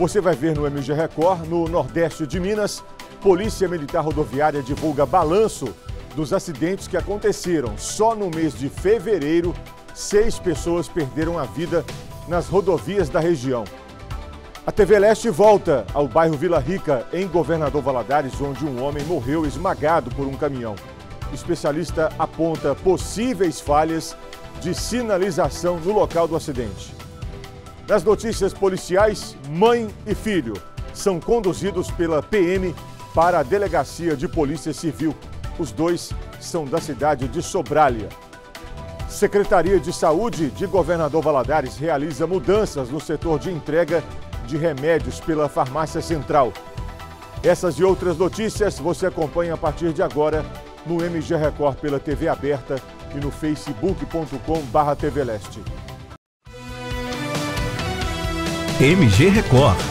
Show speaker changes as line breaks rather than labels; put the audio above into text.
Você vai ver no MG Record, no Nordeste de Minas, Polícia Militar Rodoviária divulga balanço dos acidentes que aconteceram. Só no mês de fevereiro, seis pessoas perderam a vida nas rodovias da região. A TV Leste volta ao bairro Vila Rica, em Governador Valadares, onde um homem morreu esmagado por um caminhão. O especialista aponta possíveis falhas de sinalização no local do acidente. Nas notícias policiais, mãe e filho são conduzidos pela PM para a Delegacia de Polícia Civil. Os dois são da cidade de Sobralha. Secretaria de Saúde de Governador Valadares realiza mudanças no setor de entrega de remédios pela Farmácia Central. Essas e outras notícias você acompanha a partir de agora no MG Record pela TV aberta e no facebook.com/barra TV Leste.
MG Record